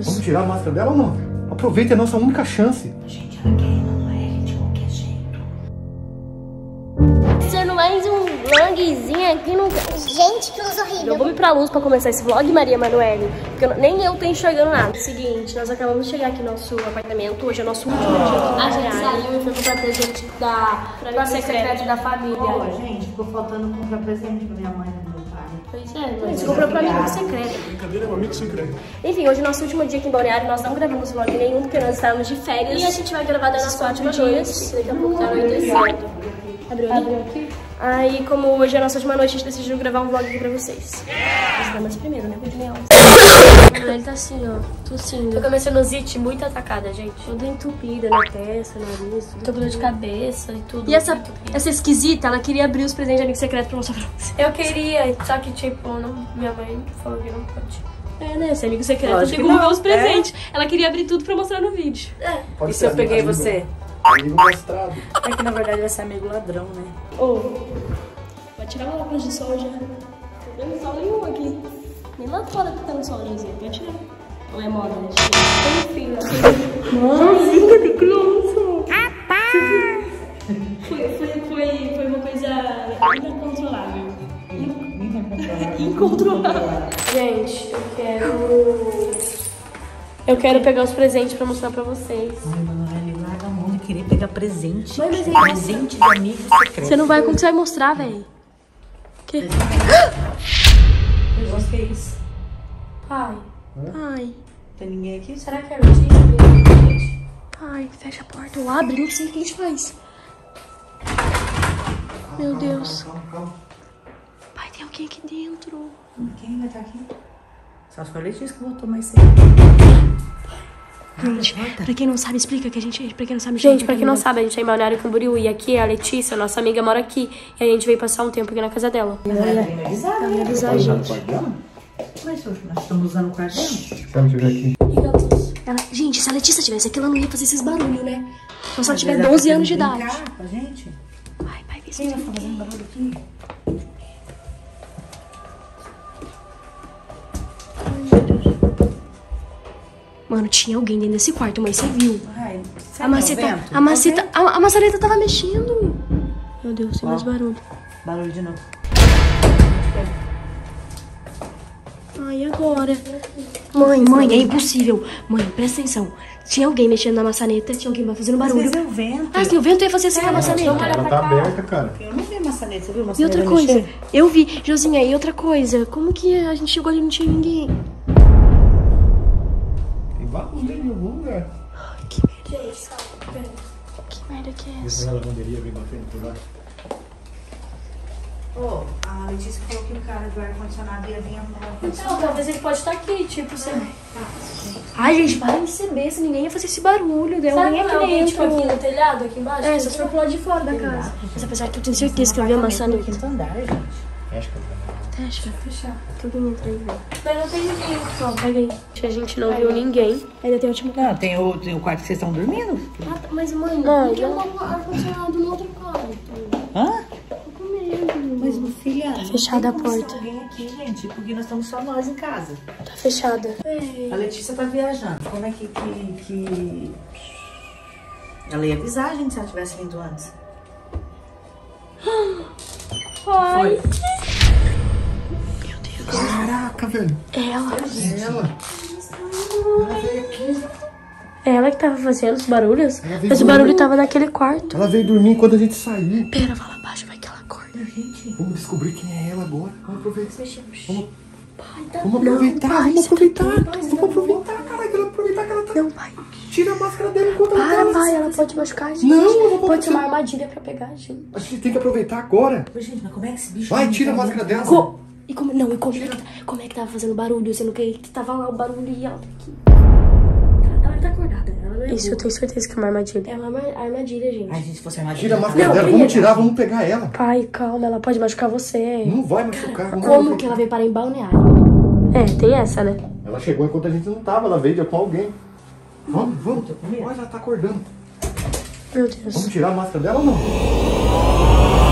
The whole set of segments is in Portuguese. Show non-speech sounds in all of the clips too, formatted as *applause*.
Deus. Vamos tirar a máscara dela ou não? Aproveita, é a nossa única chance. Gente, ela quer Emanuele de qualquer jeito. Sendo mais um vlogzinho aqui no... Gente, que luz Eu horrível. vou ir pra luz pra começar esse vlog, Maria Manoel. Porque eu- nem eu tô enxergando nada. Seguinte, nós acabamos de chegar aqui no nosso apartamento. Hoje é nosso último dia aqui. A gente saiu e foi comprar presente da, da secreta da família. Ó, gente, ficou faltando comprar presente pra minha mãe Pois é, mas comprou pra amigo secreto. Brincadeira, meu amigo secreto. Enfim, hoje é nosso último dia aqui em Balneário. Nós não gravamos vlog nenhum porque nós estávamos de férias. E a gente vai gravar das quatro dias. Daqui a pouco tá anoitecendo. Abriu aqui? Aí, como hoje é a nossa última noite, a gente decidiu gravar um vlog aqui pra vocês. As damas primeiro, né? Virginial. Ele tá assim, ó, tossindo. Tô com a minha sinusite muito atacada, gente. Toda entupida na testa, nariz, tudo. Tô com dor de cabeça e tudo. E essa, essa esquisita, ela queria abrir os presentes de amigo secreto pra mostrar pra você. Eu queria, só que tipo, não, minha mãe falou que não pode. É, né? Esse amigo secreto Lógico tem que ver não. os presentes. Ela queria abrir tudo pra mostrar no vídeo. Pode E se eu peguei amigo- você? Amigo mostrado. É que na verdade vai ser amigo ladrão, né? Ô, vai tirar uma óculos de sol já. Não vendo sol nenhum aqui. Nem lá fora que tá no sol. Vai tirar. Ou é moda, né? Enfim, Josinha, tem criança. Foi, foi, foi, foi uma coisa incontrolável. Incontrolável. Gente, eu quero. Eu quero pegar os presentes pra mostrar pra vocês. Ai, Emanuele, larga a mão de querer pegar presente. Mas, mas aí, presente de amigo secreto. Você não vai como que você vai mostrar, velho? Que? *gasps* Nossa, que é isso? Pai, Ai, Tem ninguém aqui? será que é mentira, gente? ai, fecha a porta ou abre, não sei o que a gente faz. Meu Deus. Calma, calma. Pai, tem alguém aqui dentro. Quem vai estar aqui? Só se for a Letícia que voltou mais cedo. Gente, pra quem não sabe, explica que a gente. Pra quem não sabe, Gente, pra quem não sabe, a gente é em Balneário Camboriú e aqui a Letícia, nossa amiga, mora aqui. E a gente veio passar um tempo aqui na casa dela. Mas ela veio me avisar, né? gente. Mas hoje nós estamos usando o quarto dela. Se ela estiver aqui. Ela, gente, se a Letícia tivesse aqui, ela não ia fazer esses barulhos, né? Só se ela tiver vezes ela 12 tá anos de idade. brincar com a gente. Ai, pai, vê se Quem vai ficar fazendo barulho aqui? Mano, tinha alguém dentro desse quarto, mãe, você viu? Ai, A maceta, a maceta, a, a maçaneta tava mexendo. Meu Deus, tem mais barulho. Barulho de novo. Ai, agora? Mãe, mãe, é impossível. Mãe, presta atenção. Tinha alguém mexendo na maçaneta, tinha alguém fazendo barulho. vezes é o vento. Ah, se o vento ia fazer assim com a maçaneta. Ela tá aberta, cara. Eu não vi a maçaneta, você viu a E maçaneta outra coisa, mexer? eu vi, Josinha, e outra coisa, como que a gente chegou ali e não tinha ninguém? Lugar. Que merda. Que merda que é essa? Essa lavanderia vem batendo por lá. Ô, a Letícia falou que o cara do ar-condicionado ia vir arrumar o ar-condicionado. Não, talvez ele pode estar aqui, tipo, você. Ai, gente, para de ser besta, ninguém ia fazer esse barulho, deu Sabe alguém aqui alguém, tipo, dentro. aqui no telhado, aqui embaixo? É, só se for pro lado de fora da casa. Mas apesar que eu tenho certeza que eu vi a maçaneta. Quinto andar, gente. Acho que eu Deixa eu fechar. Que alguém entra aí, velho. Mas não tem ninguém. Ó, pega aí. A gente não viu ninguém. Ainda tem o último Não, tem o, tem o quarto que vocês estão dormindo. Ah, tá, mas mãe, Mãe, por que eu amo ar-condicionado no outro quarto? Hã? Tô com medo. Mas, meu filha, tá fechada a porta. Tem alguém aqui, gente, porque nós estamos só nós em casa. Tá fechada. A Letícia tá viajando. Como é que, que, que... Ela ia avisar a gente se ela tivesse vindo antes. *gasps* Pai. Caraca, velho. Ela. É ela. Ela veio aqui. É ela que tava fazendo os barulhos? Ela Mas o barulho tava naquele quarto. Ela veio dormir quando a gente saiu. Pera, fala baixo, vai que ela acorda. Vamos descobrir quem é ela agora. Vamos aproveitar. Vamos, tá aproveitar. Não, vamos tá aproveitar. Vamos aproveitar, caralho. Vamos aproveitar que ela tá. Não, pai. Tira a máscara dela enquanto ela Para, tá. pai, ela pode machucar a gente. Não, vou Pode ser uma armadilha pra pegar a gente. A gente tem que aproveitar agora. Mas, gente, mas como é que esse bicho... Vai, tira a tá máscara dela. Co- E como, não, e como é, que, tá- como é que tava fazendo barulho? Sendo que, que tava lá o barulho e ela tá aqui. Ela tá acordada, ela não é Isso eu tenho certeza que é uma armadilha. É uma arma- armadilha, gente. Ai, gente, se fosse armadilha... Tira a máscara Não, dela. Vamos tirar, vamos pegar ela. Pai, calma, ela pode machucar você. Não vai machucar. Como que ela veio parar em balneário? É, tem essa, né? Ela chegou enquanto a gente não tava. Ela veio com alguém. Vamos, vamos. Olha, ela tá acordando. Meu Deus. Vamos tirar a máscara dela ou não?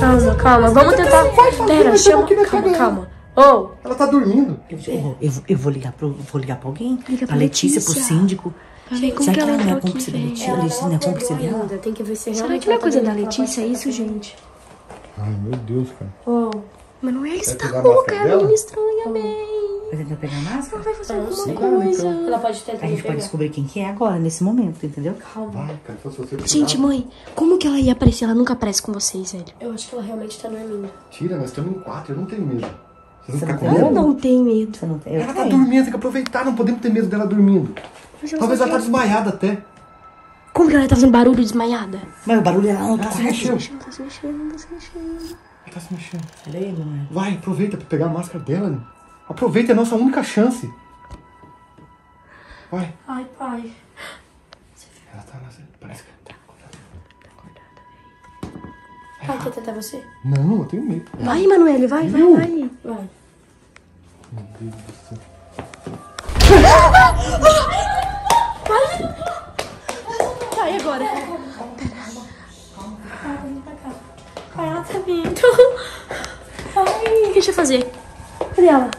Calma, calma. Vamos tentar. Pera, chama. Calma, calma. Ô, Ela tá dormindo. Eu, eu, eu, eu vou ligar pro, vou ligar pra alguém. Liga pra Letícia, pro síndico. Gente, como Será que que ela ela não é cúmplice da velho? Letícia? Letícia não é cúmplice dela? tem que ver se Será realmente que não é tá coisa da Letícia parte. isso, gente? Ai, meu Deus, cara. Manoel, você Vai tá louca? É máscara a menina estranha, bem. Vai tentar pegar a máscara? Vai fazer alguma Sim, coisa. então. ela pode tentar A gente pode descobrir quem que é agora, nesse momento, entendeu? Vai, cara. Se Gente, mãe, como que ela ia aparecer? Ela nunca aparece com vocês, velho. Eu acho que ela realmente tá dormindo. Tira, nós estamos em quatro. Eu não tenho medo. Você não com tem medo? Eu não tenho medo. Você não tem. Ela tá tenho. dormindo, tem que aproveitar. Não podemos ter medo dela dormindo. Ela Talvez ela tá desmaiada até. Como que ela tá fazendo barulho desmaiada? Mas o barulho era alto. Ela se mexeu. Não tá se mexendo, não tá se mexendo. Ela tá se mexendo. Olha aí, mano. Vai, aproveita pra pegar a máscara dela. Aproveita, é a nossa única chance. Vai. Ai, pai. Ela tá nascendo. Parece que tá acordada. Pai, quer tentar você? Não, eu tenho medo. Vai, Manoel, vai, vai, vai. Vai. Meu Deus do céu. Vai agora. Pai, ela tá vindo. Ai, o que a gente vai fazer? Cadê ela?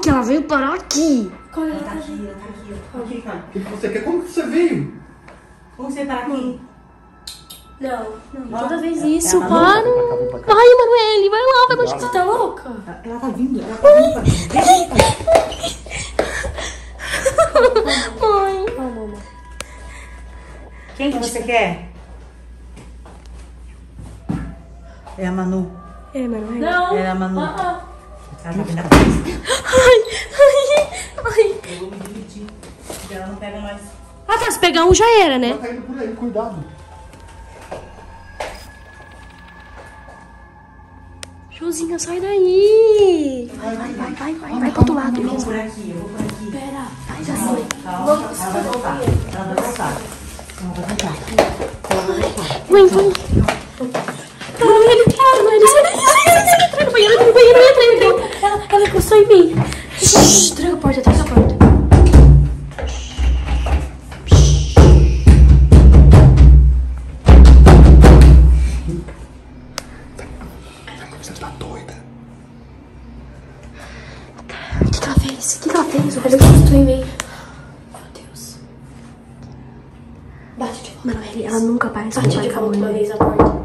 Que ela veio parar aqui? Ela tá aqui, ela tá aqui. ó. Aqui, cara. O que você quer? Como que você veio? Como você tá aqui? Não. Toda vez isso, Ela para. Pra cá. Vai, Manoel, vai lá, vai machucar. Você tá louca? Ela- tá vindo, ela tá vindo. Mãe. Quem que você quer? É a Manu. É, Manoel. Não. É a Manu. Ah, ah. Ela tá vindo atrás. Ai, ai, ai. Eu vou me dividir. Ela não pega nós. Ah, tá, se pegar um já era, né? Ela tá indo por aí, cuidado. Josinha, sai daí. Vai, vai, vai, vai, vai, vai pro outro lado Eu vou por aqui, eu vou por aqui. Pera. Faz assim. Calma, ela vai voltar. Ela vai voltar. Ela vai voltar. Ela vai voltar. Mãe, vamos. Manoel, Manoel, sai daí. Sai, sai, sai. Entra no banheiro, entra no banheiro, entra, entra. Ela, ela encostou em mim. Shhh, tranca a porta, tranca a porta. Você tá doida. O que que ela fez? O que que ela fez? Ela encostou em mim. Meu Deus. Bate de volta. Manoel, ela nunca aparece Bate de volta uma vez a porta.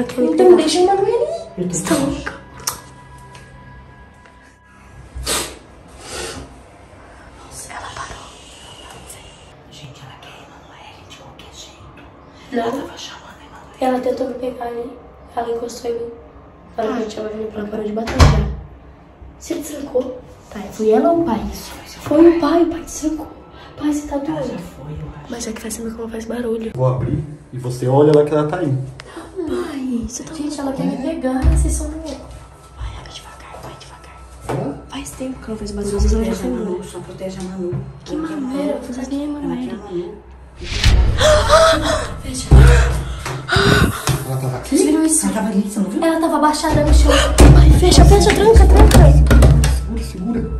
Então pegar. deixa a Manoel ir. Eu tô Você tá louca? Ela parou. Gente, ela quer Emanuele de qualquer jeito. Não. Ela tava chamando Emanuele. Ela tentou me pegar ali. Ela encostou em mim. Ela que eu tinha vindo pra ela parou de bater já. Você destrancou? Tá, foi ela ou o pai? Foi o pai, o pai destrancou. Pai, você tá Ela já doido? foi, eu acho. Mas é que faz saber como faz barulho. Vou abrir e você olha lá que ela tá indo. Você tá Gente, ela quer me pegar. Vocês são loucos. Vai, abre devagar, vai devagar. Hã? Faz tempo que ela faz barulho. Às vezes ela já foi. Manu, só protege a Manu. Que Manoel? Vocês nem é. Manu. Ela tava aqui? Vocês viram isso? Ela tava ali, você não viu? Ela tava abaixada no chão. Ai, fecha, fecha, tranca, tranca. Segura, segura.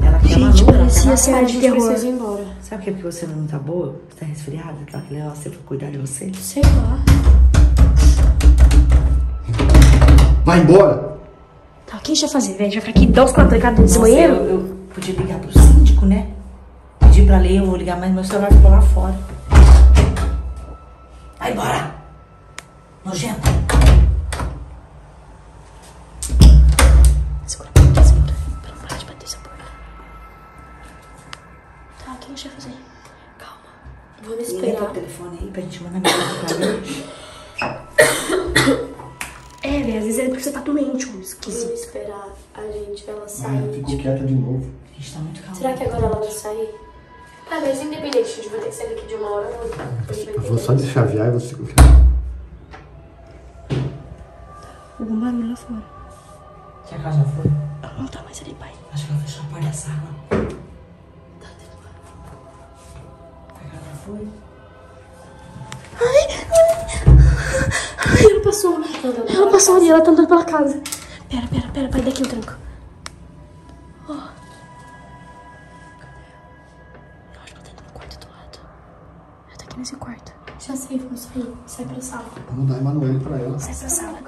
Ela quer Manu. Gente, ela quer parecia cena a de terror. Sabe por que você não tá boa? Você tá resfriada? Tá aquele negócio pra cuidar de você? Sei lá. Vai embora. Tá, o que a gente vai fazer, velho? Já ficar aqui dois, quatro Nossa, banheiro? Eu, eu podia ligar pro síndico, né? Pedir pra ler, eu vou ligar, mas meu celular ficou lá fora. Vai embora! Nojento! O a gente vai fazer? Calma. Vamos Liga esperar. teu telefone aí pra gente mandar mensagem pra. É, velho, às vezes é porque você tá doente, um esquisito. Vamos esperar a gente, ela Ai, sair. ficou quieta de novo. A gente tá muito calmo. Será que agora ela vai sair? Ah, mas independente, a gente vai ter que sair daqui de uma hora ou outra. A Eu vou só deschavear e você. Algum barulho lá fora. Que ela já foi? Ela não tá mais ali, pai. Acho que ela fechou a porta da sala. Será que ela já foi? Ai, ela pessoa. Ela passou ali, ela tá andando pela casa. Pera, pera, pera, vai daqui o tranco. Ó. Eu acho que ela tá indo no quarto do lado. Ela tá aqui nesse quarto. Já sei, vamos sair. Sai pra sala. Vamos dar a Emanuele pra ela. Sai pra sala.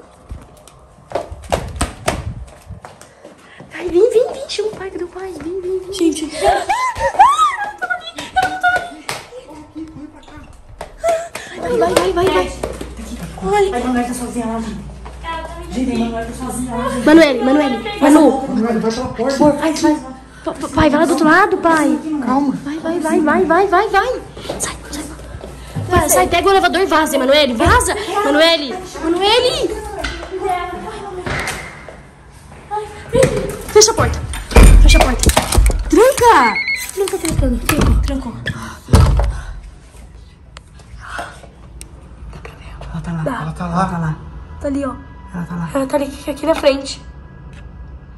Vai, vem, vem, vem. Chama o pai, cadê o pai? Vem, vem, vem. Gente. *laughs* Vai, vai, vai, vai, vai. A Emanuele tá sozinha lá, gente. Gente, a Emanuele tá sozinha lá, gente. Manuele, Manuele, Manu. Emanuele, vai pela porta. Vai, vai. Pa- pa- Pai, vai lá do outro lado, pai. Calma. Vai, vai, vai, vai, vai, vai, vai. Sai, sai. Vai, sai, pega o elevador e vaza, Emanuele. Vaza. Emanuele. Emanuele. Fecha a porta. Fecha a porta. Tranca. Tranca, trancando. Trancou, trancou. Ela tá lá. Ela tá Ela lá. tá lá. Tá ali, ó. Ela tá lá. Ela tá ali, aqui na frente.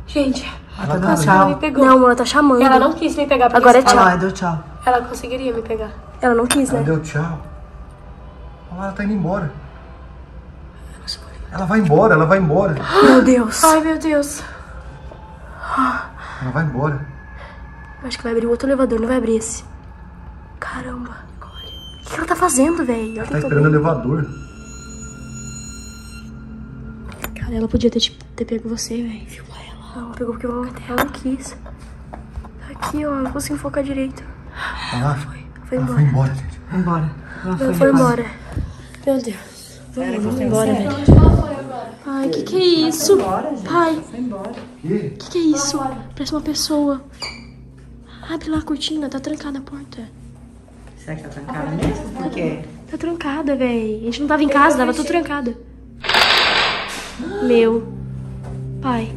Gente, Ela tá tá dando ali. tchau. me pegou. Não, ela tá chamando. Ela não quis me pegar Agora é lá, tchau. deu tchau. ela conseguiria me pegar. Ela não quis, Ela né? deu tchau. Olha lá, ela tá indo embora. Ela vai embora, ela vai embora. Meu Deus. Ai, meu Deus. Ela vai embora. Acho que vai abrir o outro elevador, não vai abrir esse. Caramba. O que ela tá fazendo, velho? Ela Tá tentou esperando o elevador. Cara, ela podia ter, tipo, ter pego você, velho. Filma ela. Não, pegou porque ela, ela não quis. Tá aqui, ó. Não consigo focar direito. Lá. Foi Ela embora. foi embora, gente. Vai embora. Ela Ela foi embora. Meu Deus. Vamos embora, velho. Ai, que que é isso? Pai, Foi embora. E? que que é isso? Parece uma pessoa. Abre lá a cortina, tá trancada a porta. Será que ela tá trancada mesmo? Por quê? Tá trancada, velho. A gente não tava em casa, tava tudo trancada. Meu. Pai,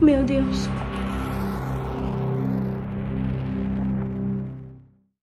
meu Deus.